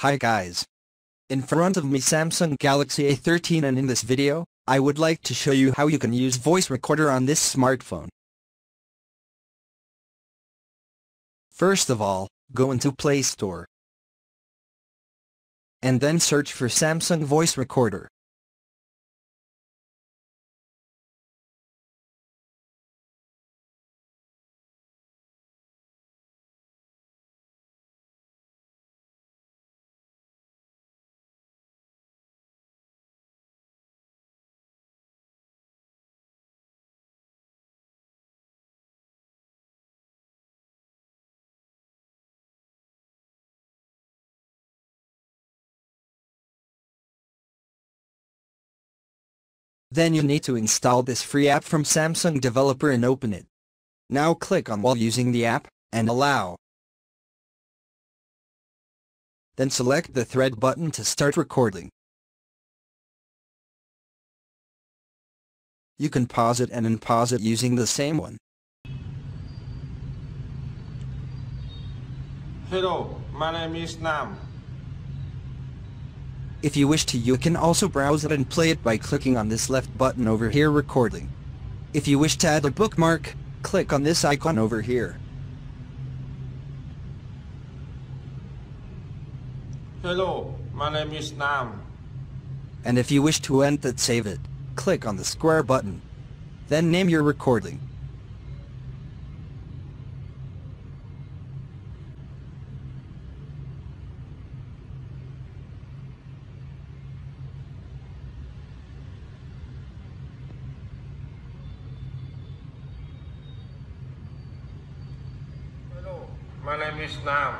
Hi guys. In front of me Samsung Galaxy A13 and in this video, I would like to show you how you can use voice recorder on this smartphone. First of all, go into Play Store. And then search for Samsung Voice Recorder. Then you need to install this free app from Samsung developer and open it. Now click on while using the app, and allow. Then select the thread button to start recording. You can pause it and unpause it using the same one. Hello, my name is Nam. If you wish to you can also browse it and play it by clicking on this left button over here recording. If you wish to add a bookmark, click on this icon over here. Hello, my name is Nam. And if you wish to end it save it, click on the square button. Then name your recording. My name is Nam.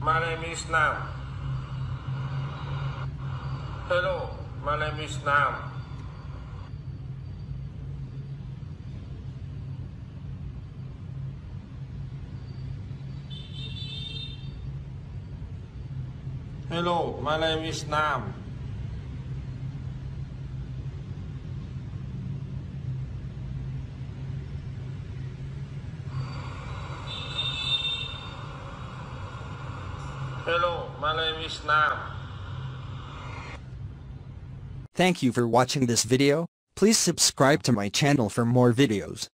My name is Nam. Hello, my name is Nam. Hello, my name is Nam. Hello, my name is Nam. Thank you for watching this video, please subscribe to my channel for more videos.